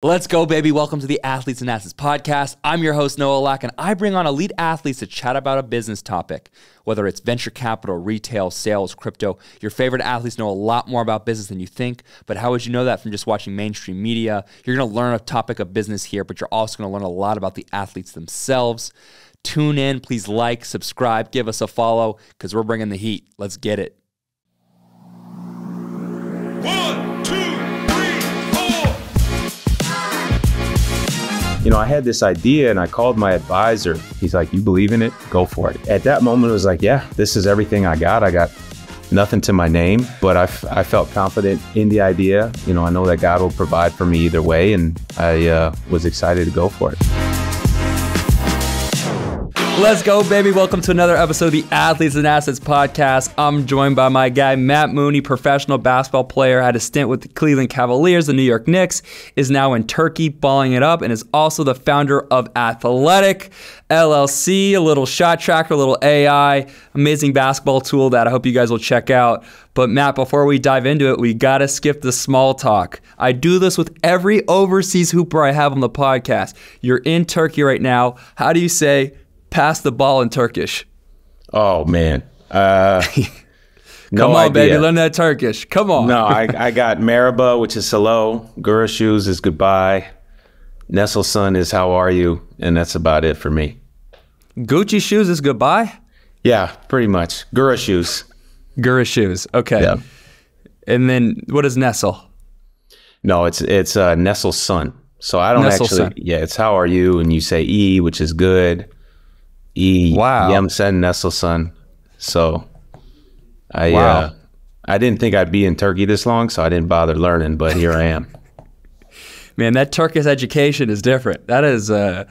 Let's go, baby. Welcome to the Athletes and Assets podcast. I'm your host, Noah Lack, and I bring on elite athletes to chat about a business topic. Whether it's venture capital, retail, sales, crypto, your favorite athletes know a lot more about business than you think. But how would you know that from just watching mainstream media? You're going to learn a topic of business here, but you're also going to learn a lot about the athletes themselves. Tune in. Please like, subscribe, give us a follow because we're bringing the heat. Let's get it. One, you know, I had this idea and I called my advisor. He's like, You believe in it? Go for it. At that moment, it was like, Yeah, this is everything I got. I got nothing to my name, but I, felt confident in the idea. You know, I know that God will provide for me either way, and I uh, was excited to go for it. Let's go, baby. Welcome to another episode of the Athletes and Assets podcast. I'm joined by my guy, Matt Mooney, professional basketball player, had a stint with the Cleveland Cavaliers, the New York Knicks, is now in Turkey balling it up, and is also the founder of AthletIQ LLC, a little shot tracker, a little AI, amazing basketball tool that I hope you guys will check out. But Matt, before we dive into it, we gotta skip the small talk. I do this with every overseas hooper I have on the podcast. You're in Turkey right now. How do you say pass the ball in Turkish? Oh, man. Uh, no Come on, idea. baby, learn that Turkish. Come on. No, I, I got Merhaba, which is hello. Gura shoes is goodbye. Nesselson is how are you? And that's about it for me. Gucci shoes is goodbye. Yeah, pretty much. Gura shoes. Gura shoes. Okay. Yeah. And then what is Nestle? No, it's it's uh, Nestle Sun. So I don't Nestle actually. Sun. Yeah, it's how are you, and you say E, which is good. E. Wow. Yemsen Nestle Sun. So I Wow. uh, I didn't think I'd be in Turkey this long, so I didn't bother learning. But here I am. Man, that Turkish education is different. That is, uh,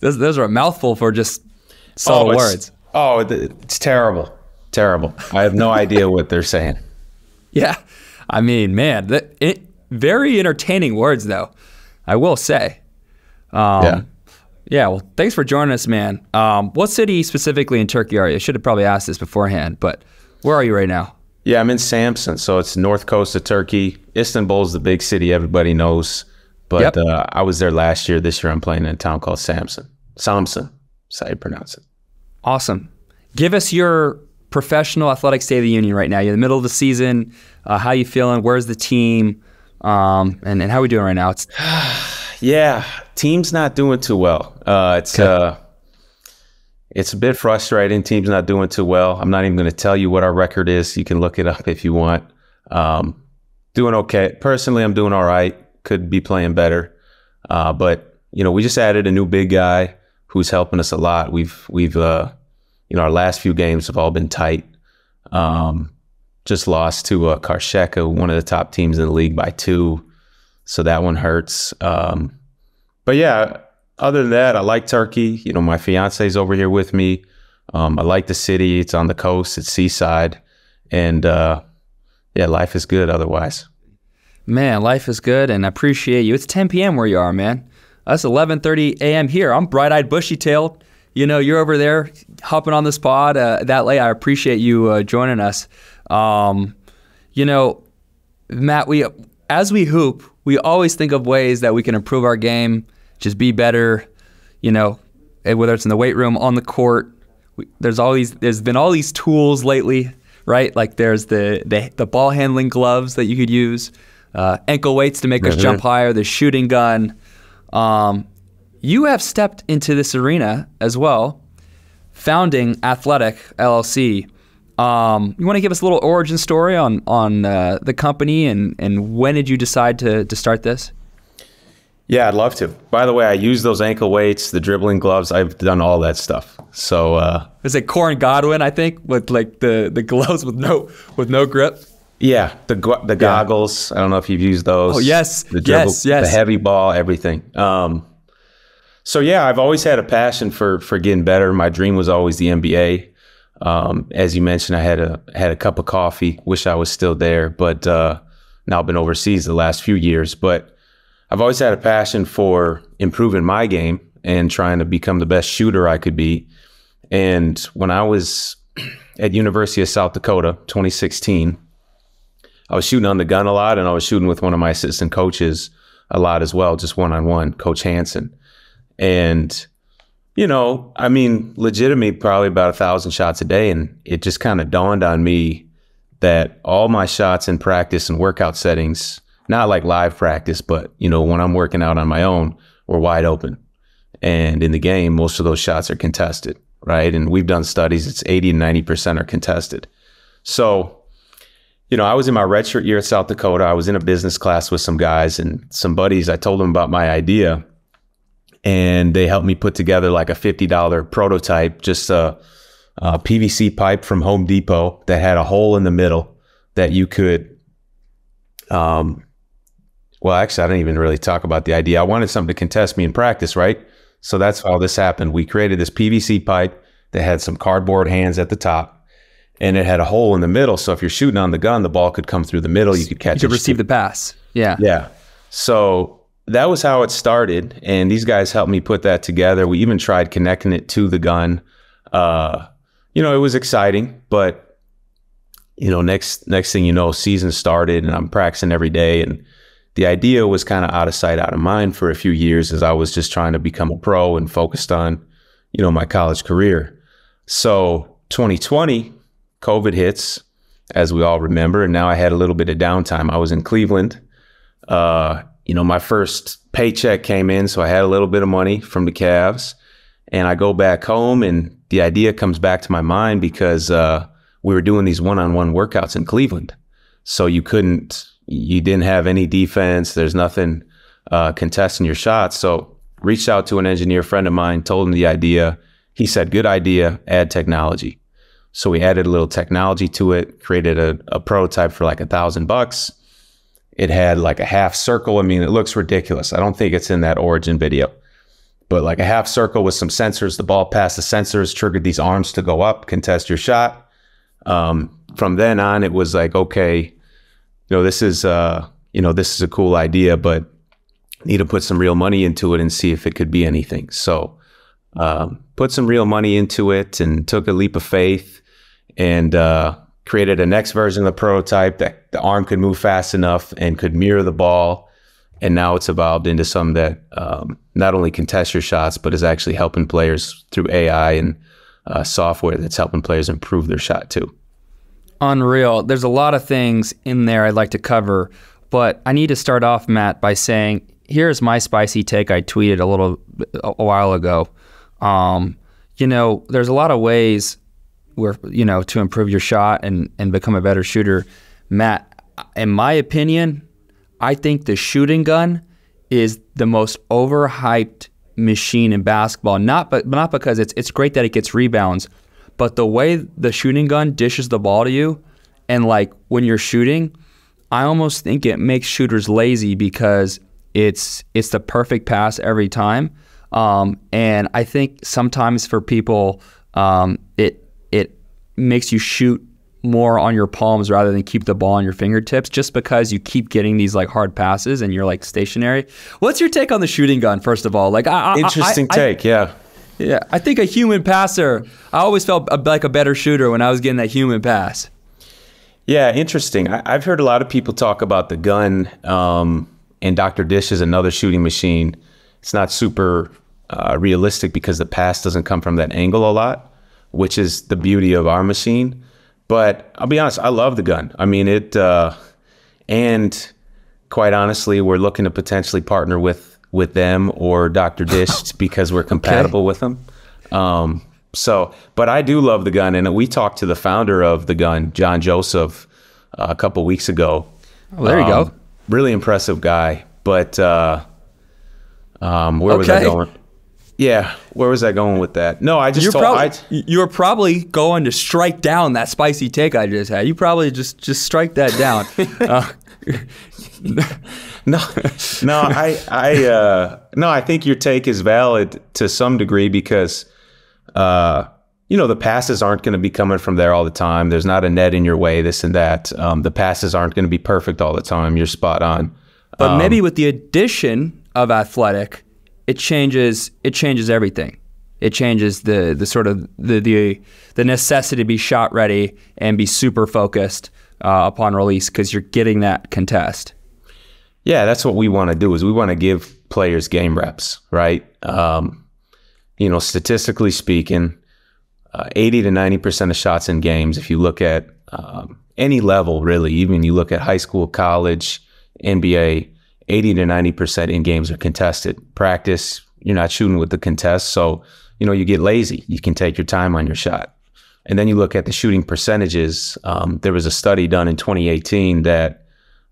those, those are a mouthful for just subtle it's- words. Oh, it's terrible. Terrible. I have no idea what they're saying. Yeah. I mean, man, that, it, very entertaining words, though, I will say. Um, Yeah. Yeah, well, thanks for joining us, man. Um, what city specifically in Turkey are you? I should have probably asked this beforehand, but where are you right now? Yeah, I'm in Samsun, so it's north coast of Turkey. Istanbul's the big city everybody knows, but Yep. uh, I was there last year. This year, I'm playing in a town called Samsun. Samsun, that's how you pronounce it. Awesome. Give us your professional athletic state of the union right now. You're in the middle of the season. Uh, how you feeling? Where's the team? Um, and, and how we doing right now? It's Yeah, team's not doing too well. Uh, it's uh, it's a bit frustrating. Team's not doing too well. I'm not even going to tell you what our record is. You can look it up if you want. Um, doing okay. Personally, I'm doing all right. Could be playing better, uh, but you know, we just added a new big guy who's helping us a lot. We've we've uh, you know, our last few games have all been tight. Um, just lost to uh, Karşıyaka, one of the top teams in the league by two so that one hurts. Um, but yeah, other than that, I like Turkey. You know, my fiance's over here with me. Um, I like the city. It's on the coast. It's seaside, and uh, yeah, life is good. Otherwise, man, life is good, and I appreciate you. It's 10 p.m. where you are, man. Us 11:30 a.m. here. I'm bright-eyed, bushy-tailed. You know, you're over there hopping on this pod uh, that late. I appreciate you uh, joining us. Um, you know, Matt, we as we hoop, we always think of ways that we can improve our game, just be better. You know, eh, whether it's in the weight room, on the court. We, there's always there's been all these tools lately, right? Like there's the the, the ball handling gloves that you could use, uh, ankle weights to make us jump higher, the shooting gun. Um, you have stepped into this arena as well, founding AthletIQ LLC. Um, you want to give us a little origin story on on uh, the company and and when did you decide to to start this? Yeah, I'd love to. By the way, I use those ankle weights, the dribbling gloves. I've done all that stuff. So uh, Is it Corin Godwin? I think with like the the gloves with no with no grip. yeah, the the goggles. I don't know if you've used those. Oh, yes. the dribble, Yes, yes. the heavy ball, everything. Um, so yeah, I've always had a passion for for getting better. My dream was always the NBA. Um, as you mentioned, I had a had a cup of coffee. Wish I was still there, but uh, now I've been overseas the last few years. But I've always had a passion for improving my game and trying to become the best shooter I could be. And when I was at University of South Dakota, 2016, I was shooting on the gun a lot, and I was shooting with one of my assistant coaches, a lot as well, just one on one, Coach Hanson. And, you know, I mean, legitimately probably about a thousand shots a day. And it just kind of dawned on me that all my shots in practice and workout settings, not like live practice, but, you know, when I'm working out on my own, we're wide open. And in the game, most of those shots are contested, right? And we've done studies, it's 80 and 90% are contested. So, you know, I was in my redshirt year at South Dakota. I was in a business class with some guys and some buddies. I told them about my idea, and they helped me put together like a $50 prototype, just a, a PVC pipe from Home Depot that had a hole in the middle that you could, um, well, actually, I didn't even really talk about the idea. I wanted something to contest me in practice, right? So that's how this happened. We created this PVC pipe that had some cardboard hands at the top and it had a hole in the middle. So if you're shooting on the gun, the ball could come through the middle. You could catch You could it. receive the pass. Yeah. Yeah. So that was how it started. And these guys helped me put that together. We even tried connecting it to the gun. Uh, you know, it was exciting, but you know, next next thing you know, season started and I'm practicing every day. And the idea was kind of out of sight, out of mind for a few years as I was just trying to become a pro and focused on, you know, my college career. So 2020, COVID hits, as we all remember, and now I had a little bit of downtime. I was in Cleveland. Uh, you know, my first paycheck came in, so I had a little bit of money from the Cavs, and I go back home, and the idea comes back to my mind because uh, we were doing these one-on-one workouts in Cleveland, so you couldn't, you didn't have any defense. There's nothing uh, contesting your shots. So reached out to an engineer friend of mine, told him the idea. He said, "Good idea. Add technology." So we added a little technology to it, created a, a prototype for like a thousand bucks. It had like a half circle. I mean, it looks ridiculous. I don't think it's in that origin video, but like a half circle with some sensors. The ball passed the sensors, triggered these arms to go up, contest your shot. Um, from then on, it was like, okay, you know, this is, uh, you know, this is a cool idea, but need to put some real money into it and see if it could be anything. So, um, put some real money into it and took a leap of faith and uh, created a next version of the prototype that the arm could move fast enough and could mirror the ball. And now it's evolved into some that um, not only can test your shots, but is actually helping players through AI and uh, software that's helping players improve their shot too. Unreal. There's a lot of things in there I'd like to cover, but I need to start off, Matt, by saying here's my spicy take I tweeted a little a while ago. Um, you know, there's a lot of ways where you know to improve your shot and and become a better shooter. Matt, in my opinion, I think the shooting gun is the most overhyped machine in basketball. Not but not because it's it's great that it gets rebounds, but the way the shooting gun dishes the ball to you, and like when you're shooting, I almost think it makes shooters lazy because it's it's the perfect pass every time. Um, and I think sometimes for people, um, it it makes you shoot more on your palms rather than keep the ball on your fingertips just because you keep getting these like hard passes and you're like stationary. What's your take on the shooting gun first of all? Like I, I- Interesting I, I, take, yeah. Yeah, I think a human passer. I always felt like a better shooter when I was getting that human pass. Yeah, interesting. I, I've heard a lot of people talk about the gun, um, and Dr. Dish is another shooting machine. It's not super uh, realistic because the pass doesn't come from that angle a lot, which is the beauty of our machine. But I'll be honest, I love the gun. I mean, it, uh, and quite honestly, we're looking to potentially partner with with them or Dr. Dish because we're compatible with them. Um, so, but I do love the gun, and we talked to the founder of the gun, John Joseph, uh, a couple weeks ago. Oh, there you Um, go. Really impressive guy, but uh, um, where was I going? Yeah, where was I going with that? No, I just You're told. probably I, you were probably going to strike down that spicy take I just had. You probably just just strike that down. uh, No, no, I, I, uh, no, I think your take is valid to some degree because, uh, you know, the passes aren't going to be coming from there all the time. There's not a net in your way, this and that. Um, the passes aren't going to be perfect all the time. You're spot on. but maybe with the addition of AthletIQ, it changes it changes everything. It changes the the sort of the the, the necessity to be shot ready and be super focused uh, upon release because you're getting that contest. Yeah, that's what we want to do. Is we want to give players game reps, right? Um, you know, statistically speaking, uh, 80 to 90 percent of shots in games. If you look at um, any level, really, even you look at high school, college, NBA, 80 to 90 percent in games are contested. Practice, you're not shooting with the contest, so you know you get lazy. You can take your time on your shot. And then you look at the shooting percentages. Um, there was a study done in 2018 that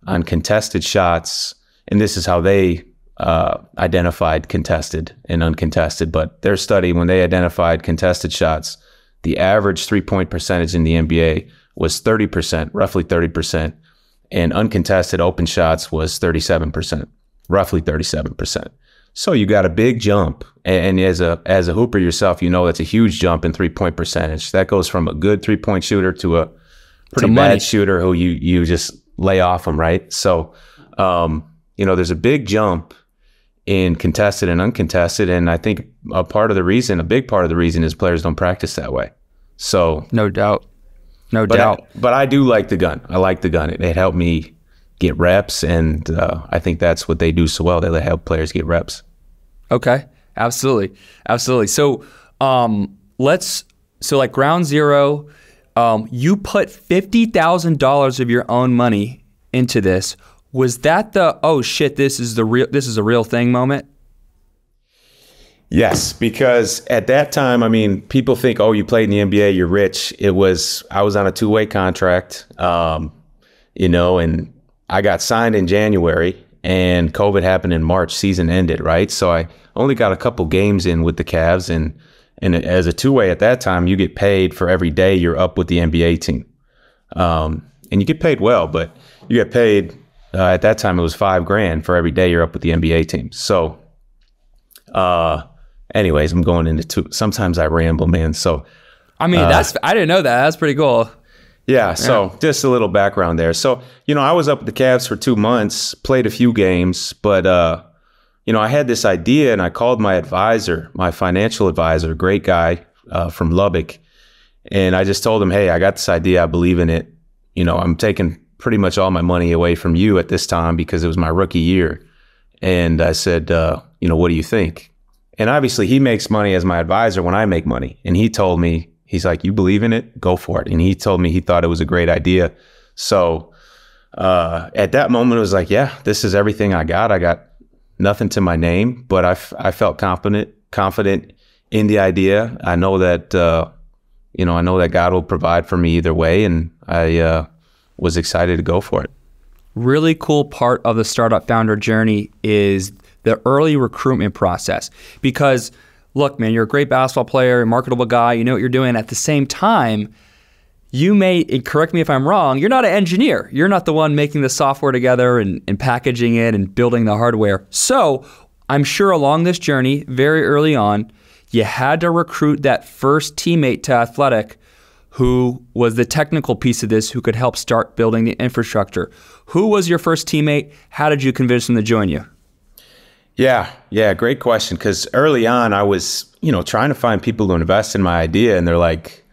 on contested shots, and this is how they uh, identified contested and uncontested. But their study, when they identified contested shots, the average three point percentage in the NBA was 30%, roughly 30%, and uncontested open shots was 37%, roughly 37%. So you got a big jump, and as a as a hooper yourself, you know that's a huge jump in three point percentage. That goes from a good three point shooter to a pretty To money. bad shooter who you you just lay off them, right? So, um, you know, there's a big jump in contested and uncontested, and I think a part of the reason, a big part of the reason, is players don't practice that way. So, No doubt. No but I, doubt. but I do like the gun. I like the gun. It, it helped me get reps, and uh, I think that's what they do so well. They help players get reps. Okay, absolutely, absolutely. So, um, let's so like ground zero, um, you put fifty thousand dollars of your own money into this. Was that the oh shit? This is the real. This is a real thing moment. Yes, because at that time, I mean, people think, oh, you played in the NBA, you're rich. It was, I was on a two way contract, um, you know, and I got signed in January and COVID happened in March, season ended, right? So I only got a couple games in with the Cavs. And, and as a two way at that time, you get paid for every day you're up with the NBA team. Um, and you get paid well, but you get paid, uh, at that time, it was five grand for every day you're up with the NBA team. So, uh, anyways, I'm going into two. Sometimes I ramble, man. So, I mean, that's I didn't know that. That's pretty cool. Yeah, so just a little background there. So, you know, I was up with the Cavs for two months, played a few games, but, uh, you know, I had this idea and I called my advisor, my financial advisor, great guy uh, from Lubbock. And I just told him, hey, I got this idea. I believe in it. You know, I'm taking pretty much all my money away from you at this time because it was my rookie year. And I said, uh, you know, what do you think? And obviously, he makes money as my advisor when I make money. And he told me, he's like, you believe in it? Go for it. And he told me he thought it was a great idea. So uh, at that moment, it was like, yeah, this is everything I got. I got nothing to my name, but I, I felt confident, confident in the idea. I know that, uh, you know, I know that God will provide for me either way. And I uh, was excited to go for it. really cool part of the startup founder journey is the early recruitment process. Because, look, man, you're a great basketball player, a marketable guy, you know what you're doing. At the same time, you may, correct me if I'm wrong, you're not an engineer. You're not the one making the software together and, and packaging it and building the hardware. So, I'm sure along this journey, very early on, you had to recruit that first teammate to AthletIQ who was the technical piece of this who could help start building the infrastructure. Who was your first teammate? How did you convince them to join you? Yeah, yeah, great question. Because early on, I was, you know, trying to find people to invest in my idea, and they're like,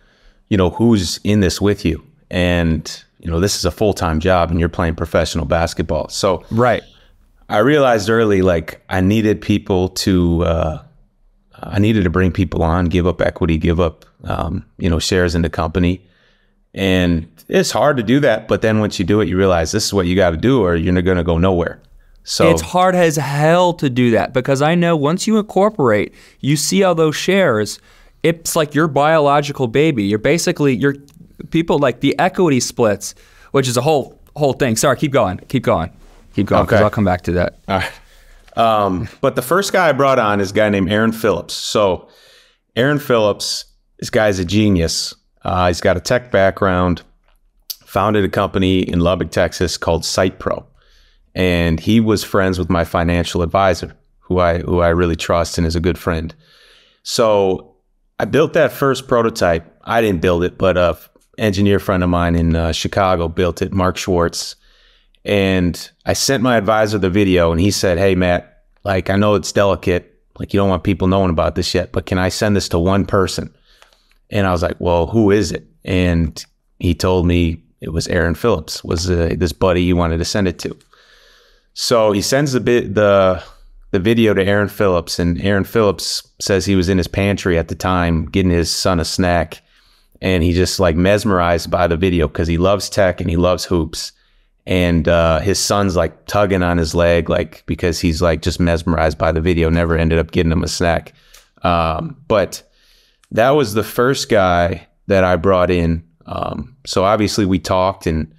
you know, who's in this with you? And you know, this is a full time job, and you're playing professional basketball. So Right. I realized early, like, I needed people to, uh, I needed to bring people on, give up equity, give up, um, you know, shares in the company. And it's hard to do that, but then once you do it, you realize this is what you got to do, or you're not going to go nowhere. So It's hard as hell to do that because I know once you incorporate, you see all those shares, it's like your biological baby. You're basically you're people like the equity splits, which is a whole whole thing. Sorry, keep going. Keep going. Keep going because Okay. I'll come back to that. All right. Um, but the first guy I brought on is a guy named Aaron Phillips. So, Aaron Phillips, this guy's a genius. Uh, he's got a tech background, founded a company in Lubbock, Texas called SitePro. And he was friends with my financial advisor, who I, who I really trust and is a good friend. So, I built that first prototype. I didn't build it, but a engineer friend of mine in uh, Chicago built it, Mark Schwartz. And I sent my advisor the video and he said, Hey, Matt, like, I know it's delicate. Like, you don't want people knowing about this yet, but can I send this to one person? And I was like, Well, who is it? And he told me it was Aaron Phillips, was uh, this buddy he wanted to send it to. So he sends the bit the the video to Aaron Phillips, and Aaron Phillips says he was in his pantry at the time getting his son a snack, and he just like mesmerized by the video because he loves tech and he loves hoops, and uh, his son's like tugging on his leg like because he's like just mesmerized by the video. Never ended up getting him a snack, um, but that was the first guy that I brought in. Um, so obviously we talked and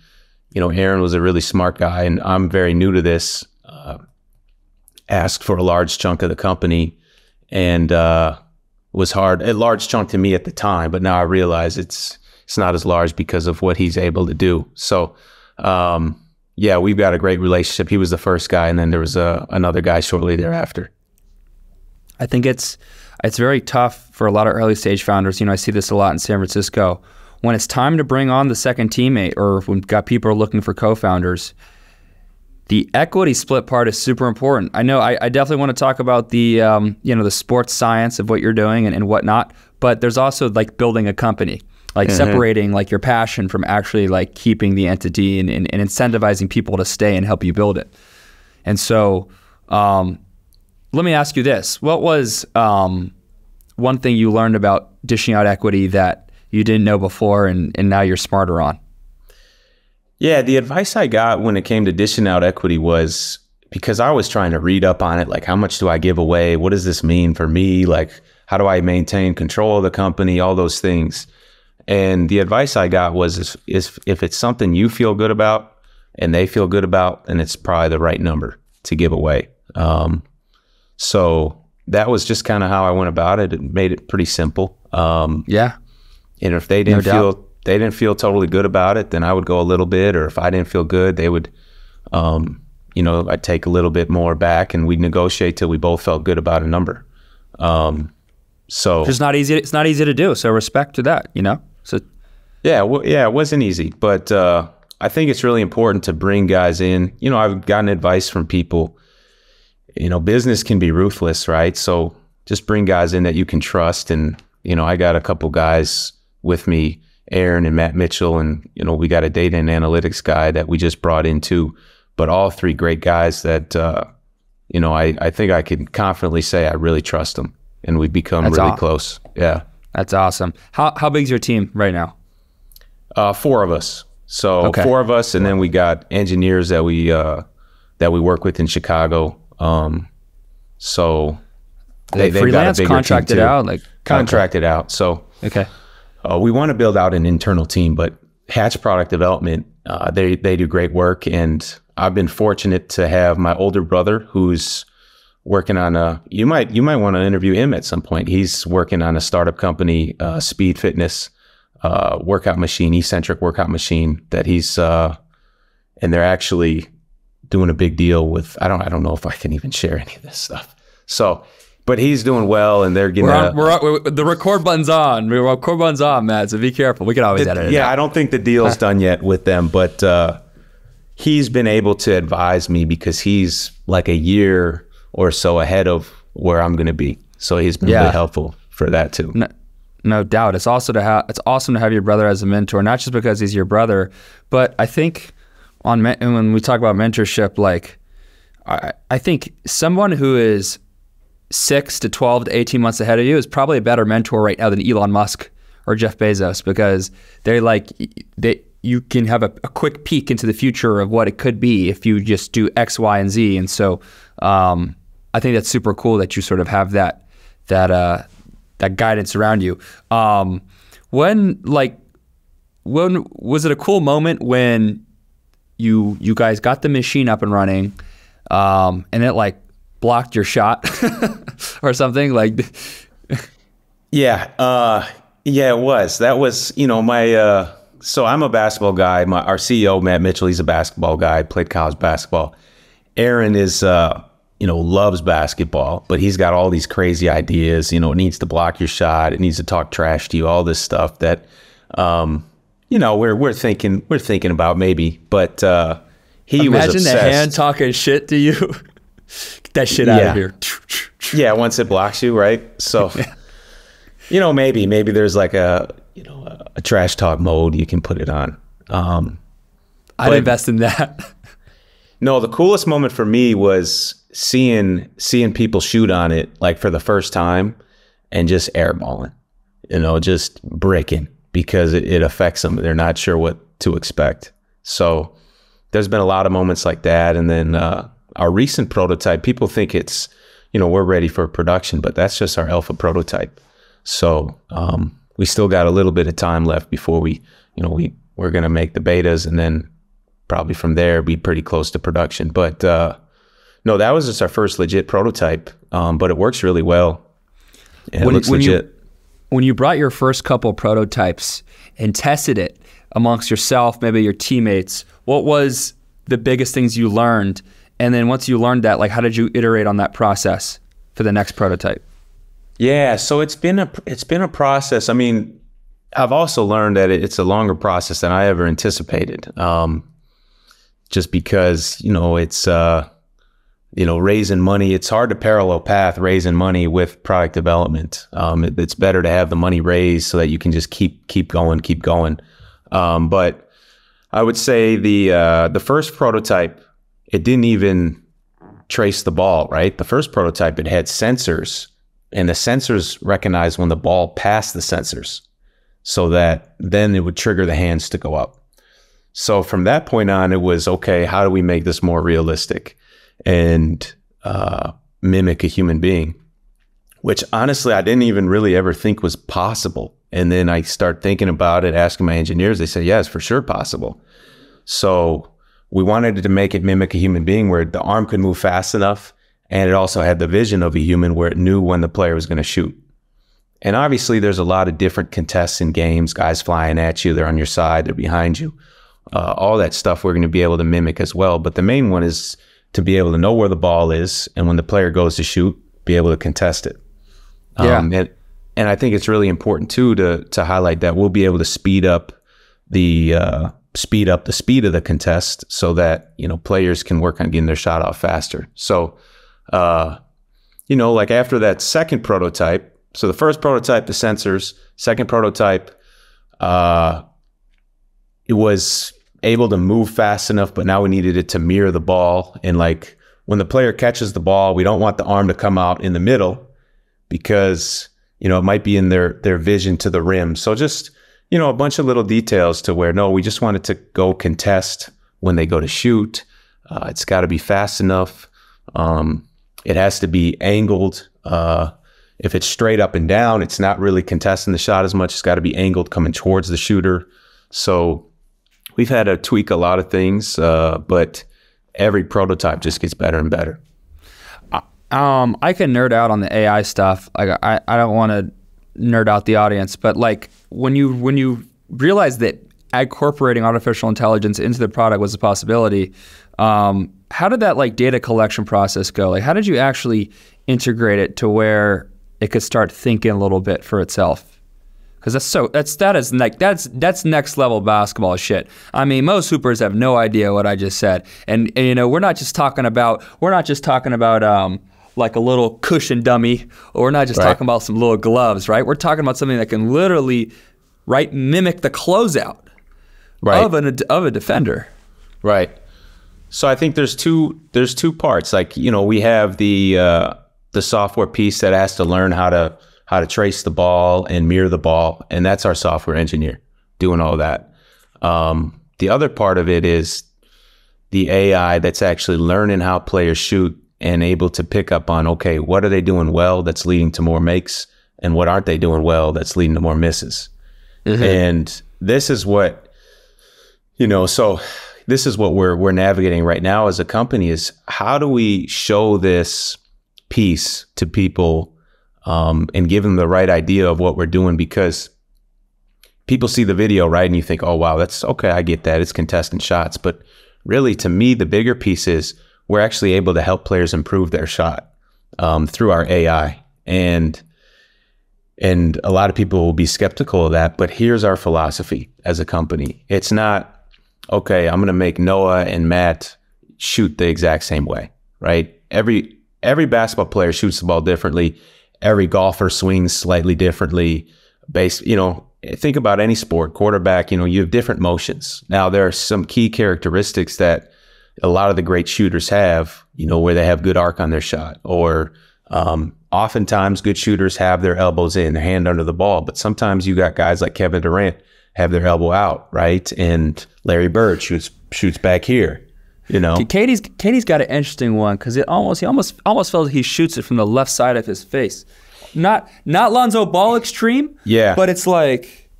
you know, Aaron was a really smart guy, and I'm very new to this. Uh, asked for a large chunk of the company, and uh, was hard a large chunk to me at the time, but now I realize it's it's not as large because of what he's able to do. So, um, yeah, we've got a great relationship. He was the first guy, and then there was uh, another guy shortly thereafter. I think it's it's very tough for a lot of early stage founders. You know, I see this a lot in San Francisco. When it's time to bring on the second teammate, or when got people are looking for co-founders, the equity split part is super important. I know I, I definitely want to talk about the um, you know the sports science of what you're doing and, and whatnot, but there's also like building a company, like separating like your passion from actually like keeping the entity and, and, and incentivizing people to stay and help you build it. And so, um, let me ask you this: What was um, one thing you learned about dishing out equity that you didn't know before, and, and now you're smarter on? Yeah, the advice I got when it came to dishing out equity was because I was trying to read up on it. Like, how much do I give away? What does this mean for me? Like, how do I maintain control of the company? All those things. And the advice I got was is, is if it's something you feel good about and they feel good about, then it's probably the right number to give away. Um, so that was just kind of how I went about it. It made it pretty simple. Um, Yeah, and if they didn't doubt. feel they didn't feel totally good about it, then I would go a little bit. Or if I didn't feel good, they would, um, you know, I'd take a little bit more back, and we'd negotiate till we both felt good about a number. Um, so it's not easy. It's not easy to do. So respect to that. You know. So yeah, well, yeah, it wasn't easy, but uh, I think it's really important to bring guys in. You know, I've gotten advice from people. You know, business can be ruthless, right? So just bring guys in that you can trust. And you know, I got a couple guys with me, Aaron and Matt Mitchell, and you know, we got a data and analytics guy that we just brought in too. But all three great guys that uh, you know, I I think I can confidently say I really trust them, and we've become That's really aw- close. Yeah. that's awesome. How how big's your team right now? Uh, four of us. So Okay. four of us, and then we got engineers that we uh, that we work with in Chicago. Um, so They, they've got a freelance, bigger team, contracted out, like contracted out. So Okay. Uh, we want to build out an internal team, but Hatch Product Development uh, they they do great work, and I've been fortunate to have my older brother who's working on a. You might you might want to interview him at some point. He's working on a startup company, uh, Speed Fitness uh, workout machine, eccentric workout machine that he's uh, and they're actually doing a big deal with. I don't I don't know if I can even share any of this stuff. So, but he's doing well, and they're getting. We're on, we're on, we the record button's on. The record button's on, Matt. So be careful. We can always edit it. yeah, out. I don't think the deal's done yet with them, but uh, he's been able to advise me because he's like a year or so ahead of where I'm going to be. So he's been Yeah. really helpful for that too. No, no doubt. It's also to have. It's awesome to have your brother as a mentor, not just because he's your brother, but I think on when we talk about mentorship, like I, I think someone who is six to twelve to eighteen months ahead of you is probably a better mentor right now than Elon Musk or Jeff Bezos because they like they. You can have a, a quick peek into the future of what it could be if you just do X, Y, and Z. And so, um, I think that's super cool that you sort of have that that uh, that guidance around you. Um, when like when was it a cool moment when you you guys got the machine up and running, um, and it like blocked your shot or something like? Yeah, uh, yeah, it was. That was, you know, my. Uh, so I'm a basketball guy. My our CEO Matt Mitchell, he's a basketball guy. Played college basketball. Aaron is, uh, you know, loves basketball, but he's got all these crazy ideas. You know, it needs to block your shot. It needs to talk trash to you. All this stuff that, um, you know, we're we're thinking we're thinking about maybe, but uh, he was Imagine the hand talking shit to you. Get that shit out Yeah. of here. Yeah, once it blocks you, right? So, you know, maybe maybe there's like a you know a, a trash talk mode you can put it on. Um, I'd invest in that. No, the coolest moment for me was seeing seeing people shoot on it like for the first time and just airballing, you know, just breaking because it, it affects them. They're not sure what to expect. So there's been a lot of moments like that. And then uh, our recent prototype, people think it's, you know, we're ready for production, but that's just our alpha prototype. So um, we still got a little bit of time left before we, you know, we we're gonna make the betas and then probably from there be pretty close to production. But uh, no, that was just our first legit prototype. Um, but it works really well. And When- it looks when you- legit. when you brought your first couple prototypes and tested it amongst yourself, maybe your teammates, what was the biggest things you learned? And then once you learned that, like how did you iterate on that process for the next prototype? Yeah, so it's been a it's been a process. I mean, I've also learned that it's a longer process than I ever anticipated. Um, just because you know it's uh, you know raising money, it's hard to parallel path raising money with product development. Um, it- it's better to have the money raised so that you can just keep keep going, keep going. Um, but I would say the uh, the first prototype, it didn't even trace the ball. Right, the first prototype it had sensors and the sensors recognized when the ball passed the sensors so that then it would trigger the hands to go up. So from that point on, it was okay, how do we make this more realistic and uh, mimic a human being? Which honestly, I didn't even really ever think was possible. And then I start thinking about it, asking my engineers, they say, yeah, for sure possible. So we wanted to make it mimic a human being where the arm could move fast enough and it also had the vision of a human where it knew when the player was going to shoot. And obviously, there's a lot of different contests in games, guys flying at you, they're on your side, they're behind you. Uh, all that stuff we're going to be able to mimic as well. But the main one is to be able to know where the ball is and when the player goes to shoot, be able to contest it. Yeah. Um, and, and I think it's really important too to to highlight that we'll be able to speed up the uh, speed up the speed of the contest so that you know players can work on getting their shot off faster. So, uh, you know, like after that second prototype, so the first prototype, the sensors, second prototype, uh, it was able to move fast enough, but now we needed it to mirror the ball. And like when the player catches the ball, we don't want the arm to come out in the middle because you know it might be in their their vision to the rim. So just you know a bunch of little details to where no, we just wanted to go contest when they go to shoot. Uh, it's got to be fast enough. Um, it has to be angled. Uh, if it's straight up and down, it's not really contesting the shot as much. It's got to be angled coming towards the shooter. So we've had to tweak a lot of things, uh, but every prototype just gets better and better. Um, I can nerd out on the AI stuff. Like I, I don't want to nerd out the audience, but like when you when you realize that incorporating artificial intelligence into the product was a possibility, um, how did that like data collection process go? Like how did you actually integrate it to where it could start thinking a little bit for itself? Because that's so that's that is like that's that's next level basketball shit. I mean, most hoopers have no idea what I just said, and, and you know we're not just talking about we're not just talking about um, like a little cushion dummy, or we're not just Right. talking about some little gloves, right? We're talking about something that can literally, right, mimic the closeout Right. of an of a defender. Right. So I think there's two there's two parts. Like you know we have the uh, the software piece that has to learn how to how to trace the ball and mirror the ball, and that's our software engineer doing all that. Um, the other part of it is the AI that's actually learning how players shoot and able to pick up on okay what are they doing well that's leading to more makes and what aren't they doing well that's leading to more misses. And this is what you know so this is what we're we're navigating right now as a company is how do we show this piece to people um, and give them the right idea of what we're doing? Because people see the video right and you think oh wow that's okay i get that. It's contestant shots. But really to me the bigger piece is we're actually able to help players improve their shot um, through our ai and and a lot of people will be skeptical of that but here's our philosophy as a company. It's not okay i'm going to make noah and matt shoot the exact same way right? Every every basketball player shoots the ball differently. Every golfer swings slightly differently. Based you know think about any sport quarterback you know you have different motions. Now there are some key characteristics that a lot of the great shooters have, you know, where they have good arc on their shot, or um, oftentimes good shooters have their elbows in, their hand under the ball. But sometimes you got guys like Kevin Durant have their elbow out, right? And Larry Bird shoots shoots back here. You know, KD's KD's got an interesting one because it almost he almost almost feels he shoots it from the left side of his face. Not not Lonzo Ball extreme. Yeah. But it's like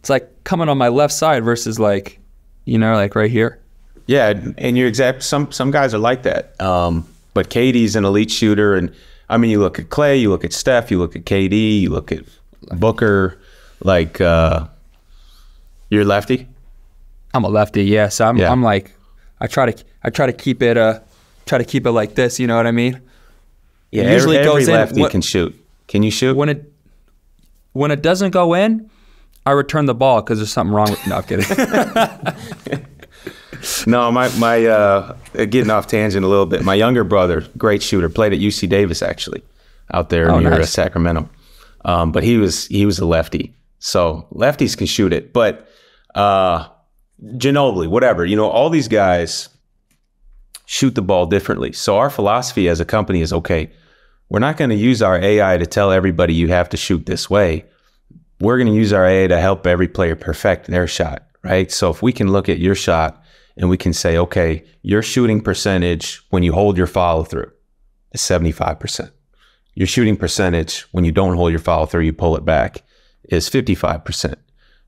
it's like coming on my left side versus like you know like right here. Yeah, and you're exact. Some some guys are like that. Um, but KD's an elite shooter, and I mean, you look at Clay, you look at Steph, you look at KD, you look at Booker. Like, uh, you're lefty. I'm a lefty, yeah. So I'm Yeah. I'm like I try to I try to keep it uh try to keep it like this. You know what I mean? Yeah, It usually every, goes every in lefty can shoot. Can you shoot? When it when it doesn't go in, I return the ball because there's something wrong with. No, I'm kidding. No, my my uh, getting off tangent a little bit. My younger brother, great shooter, played at UC Davis actually, out there Oh, near nice. Sacramento. Um, but he was he was a lefty, so lefties can shoot it. But uh, Ginobili, whatever, you know, all these guys shoot the ball differently. So our philosophy as a company is okay. We're not going to use our AI to tell everybody you have to shoot this way. We're going to use our AI to help every player perfect their shot, right? So if we can look at your shot and we can say, okay, your shooting percentage when you hold your follow through is 75%. Your shooting percentage when you don't hold your follow through, you pull it back is 55%.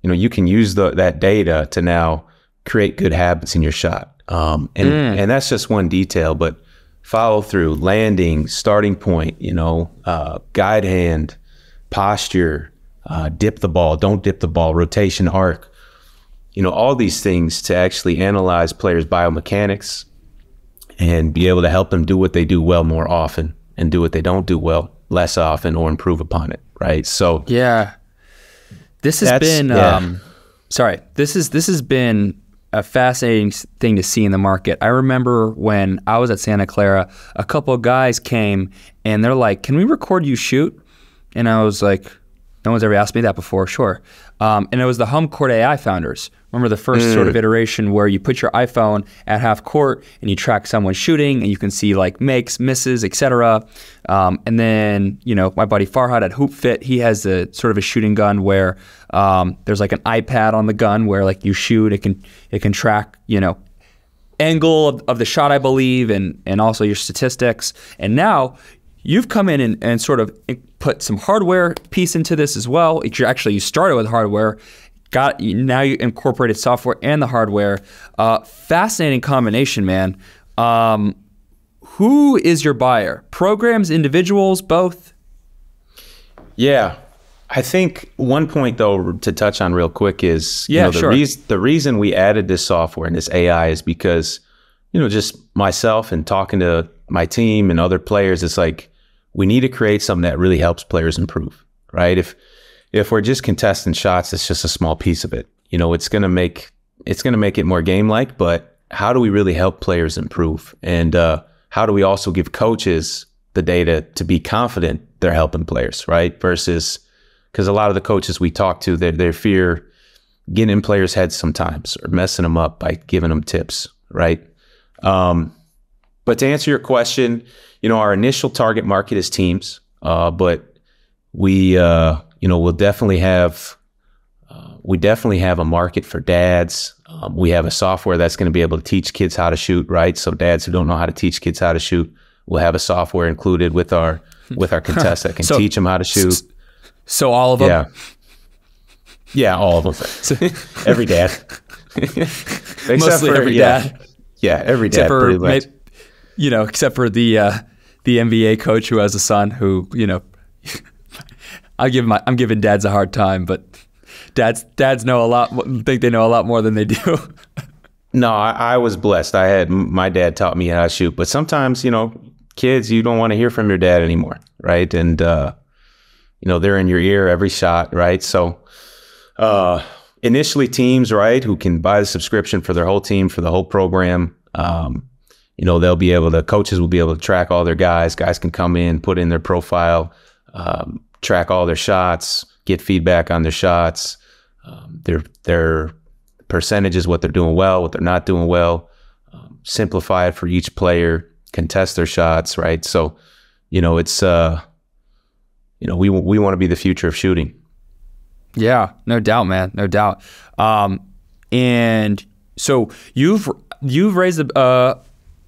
You know, you can use the, that data to now create good habits in your shot. Um, and, and that's just one detail, but follow through, landing, starting point, you know, uh, guide hand, posture, uh, dip the ball, don't dip the ball, rotation arc, you know, all these things to actually analyze players' biomechanics and be able to help them do what they do well more often and do what they don't do well less often or improve upon it. Right. So, Yeah. This has been yeah. um sorry. This is this has been a fascinating thing to see in the market. I remember when I was at Santa Clara, a couple of guys came and they're like, "Can we record you shoot?" And I was like, "No one's ever asked me that before." Sure. Um, and it was the HomeCourt AI founders. Remember the first sort of iteration where you put your iPhone at half court and you track someone shooting and you can see like makes, misses, etc. Um, and then you know my buddy Farhad at HoopFit, he has a sort of a shooting gun where um, there's like an iPad on the gun where like you shoot, it can it can track you know angle of, of the shot, I believe, and and also your statistics. And now you've come in and, and sort of put some hardware piece into this as well. You actually you started with hardware, got now you incorporated software and the hardware. Uh, fascinating combination, man. Um, who is your buyer? Programs, individuals, both? yeah. I think one point though to touch on real quick is you Yeah, know, the sure. reason the reason we added this software and this AI is because you know just myself and talking to my team and other players it's like we need to create something that really helps players improve right if if we're just contesting shots it's just a small piece of it. You know it's going to make it's going to make it more game like but how do we really help players improve? And uh, how do we also give coaches the data to be confident they're helping players right? Versus because a lot of the coaches we talk to, they they fear getting in players' heads sometimes or messing them up by giving them tips, right? Um, but to answer your question, you know, our initial target market is teams, uh, but we, uh, you know, we'll definitely have, uh, we definitely have a market for dads. Um, we have a software that's going to be able to teach kids how to shoot, right? So dads who don't know how to teach kids how to shoot, we'll have a software included with our with our contest that can So- teach them how to shoot. So all of them. Yeah. Yeah, all of them. every dad. Except Mostly for- every yeah. dad. Yeah, every dad. except for pretty much. you know, except for the uh, the NBA coach who has a son who you know, I give my I'm giving dads a hard time, but dads dads know a lot. Think they know a lot more than they do. No, I, I was blessed. I had my dad taught me how to shoot, but sometimes you know, kids, you don't want to hear from your dad anymore, right? And uh, you know, they're in your ear every shot, right? So, uh, initially, teams, right, who can buy the subscription for their whole team for the whole program. Um, you know, they'll be able to. Coaches will be able to track all their guys. Guys can come in, put in their profile, um, track all their shots, get feedback on their shots, um, their their percentages, what they're doing well, what they're not doing well. Um, simplify it for each player, contest their shots, right? So, you know, it's uh, you know, we we want to be the future of shooting. Yeah, no doubt, man, no doubt. Um, and so you've you've raised a uh,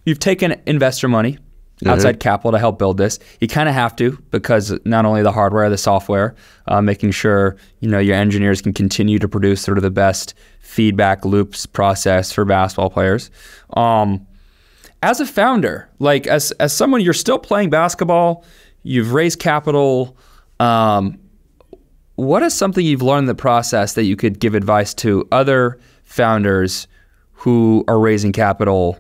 you've taken investor money, outside capital to help build this. You kind of have to because not only the hardware, the software, uh, making sure you know your engineers can continue to produce sort of the best feedback loops process for basketball players. Um, as a founder, like as as someone, you're still playing basketball. You've raised capital. Um, what is something you've learned in the process that you could give advice to other founders who are raising capital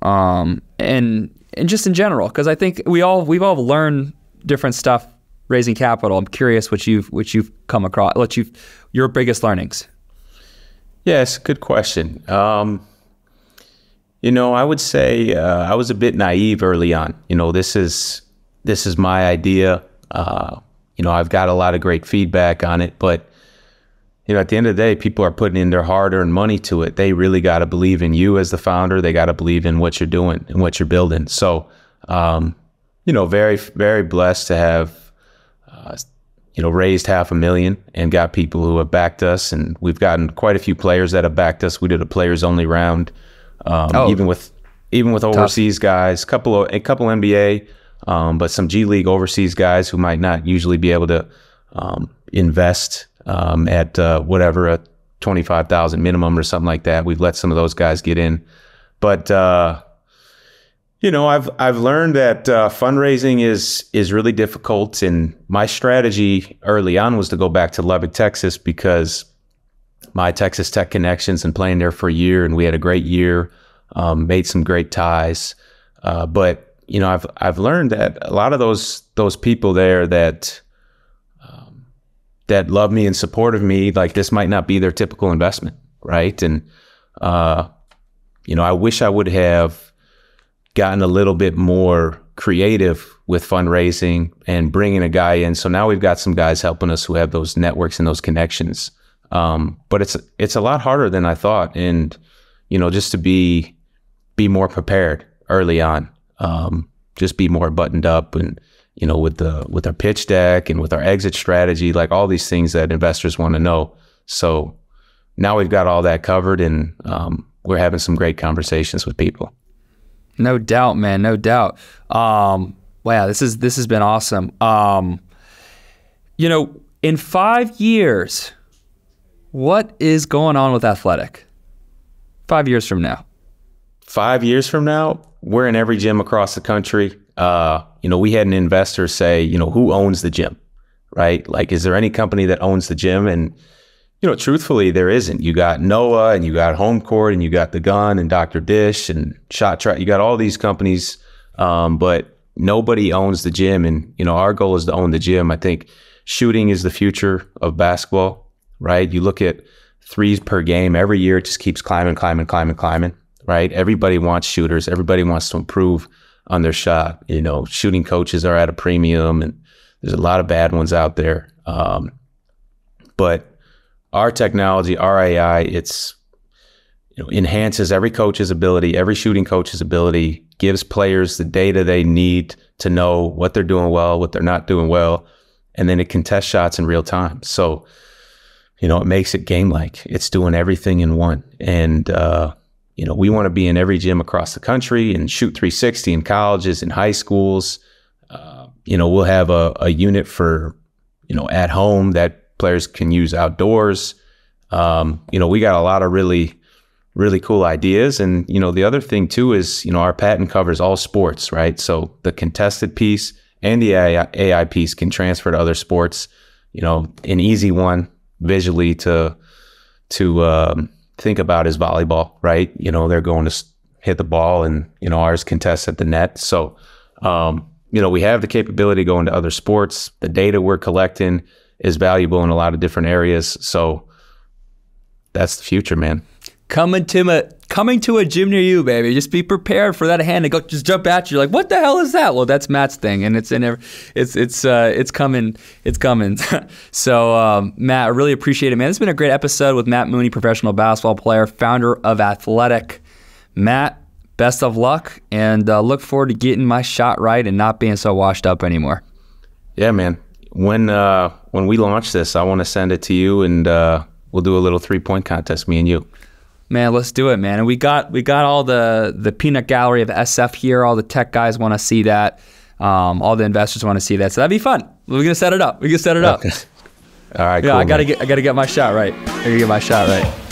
um, and and just in general? Because I think we all we've all learned different stuff raising capital. I'm curious what you've what you've come across, what you've your biggest learnings. Yes, good question. Um, you know, I would say uh, I was a bit naive early on. You know, this is this is my idea. Uh, you know, I've got a lot of great feedback on it, but you know, at the end of the day, people are putting in their hard-earned money to it. They really got to believe in you as the founder. They got to believe in what you're doing and what you're building. So, um, you know, very very blessed to have, uh, you know, raised half a million and got people who have backed us, and we've gotten quite a few players that have backed us. We did a players only round, um, Oh. even with even with overseas guys, a couple of a couple NBA, um, but some G League overseas guys who might not usually be able to um, invest um, at uh, whatever a twenty five thousand minimum or something like that. We've let some of those guys get in, but uh, you know, I've I've learned that uh, fundraising is is really difficult, and my strategy early on was to go back to Lubbock, Texas, because my Texas Tech connections and playing there for a year, and we had a great year, um, made some great ties. Uh, but you know, I've I've learned that a lot of those those people there that that love me and support of me, like this might not be their typical investment, right? And uh, you know, I wish I would have gotten a little bit more creative with fundraising and bringing a guy in. So now we've got some guys helping us who have those networks and those connections. Um, but it's it's a lot harder than I thought, and you know, just to be be more prepared early on, um, just be more buttoned up, and you know, with the with our pitch deck and with our exit strategy, like all these things that investors want to know. So now we've got all that covered, and um, we're having some great conversations with people. No doubt, man. No doubt. Um, wow, this is this has been awesome. Um, you know, in five years, what is going on with AthletIQ? Five years from now. five years from now, we're in every gym across the country. Uh, you know, we had an investor say, you know, who owns the gym, right? Like, is there any company that owns the gym? And, you know, truthfully, there isn't. You got Noah and you got HomeCourt and you got The Gun and Dr. Dish and Shot Track. You got all these companies, um, but nobody owns the gym. And, you know, our goal is to own the gym. I think shooting is the future of basketball, right? You look at threes per game every year, it just keeps climbing, climbing, climbing, climbing, right? Everybody wants shooters. Everybody wants to improve on their shot. You know, shooting coaches are at a premium and there's a lot of bad ones out there. Um, but our technology, our AI, it's you know, enhances every coach's ability, every shooting coach's ability, gives players the data they need to know what they're doing well, what they're not doing well, and then it can test shots in real time. So, you know, it makes it game like. It's doing everything in one. And uh, you know, we want to be in every gym across the country and shoot 360 in colleges and high schools. Uh, you know, we'll have a, a unit for, you know, at home that players can use outdoors. Um, you know, we got a lot of really, really cool ideas. And, you know, the other thing too is, you know, our patent covers all sports, right? So the contested piece and the AI, AI piece can transfer to other sports. You know, an easy one visually to, to, um, think about is volleyball, right? You know, they're going to hit the ball and, you know, ours contests at the net. So, um, you know, we have the capability to go into other sports. The data we're collecting is valuable in a lot of different areas. So that's the future, man. Coming to coming to a gym near you, baby. Just be prepared for that hand to go just jump at you. Like, what the hell is that? Well, that's Matt's thing, and it's in it's it's uh, it's coming, it's coming. so, um, Matt, I really appreciate it, man. This has been a great episode with Matt Mooney, professional basketball player, founder of AthletIQ. Matt, best of luck, and uh, look forward to getting my shot right and not being so washed up anymore. Yeah, man. When uh, when we launch this, I want to send it to you, and uh, we'll do a little three point contest, me and you. Man, let's do it, man. And we got we got all the the peanut gallery of SF here. All the tech guys want to see that. Um, all the investors want to see that. So that'd be fun. We're gonna set it up. We can set it up. All right. Yeah, cool, I gotta man. get I gotta get my shot right. I gotta get my shot right.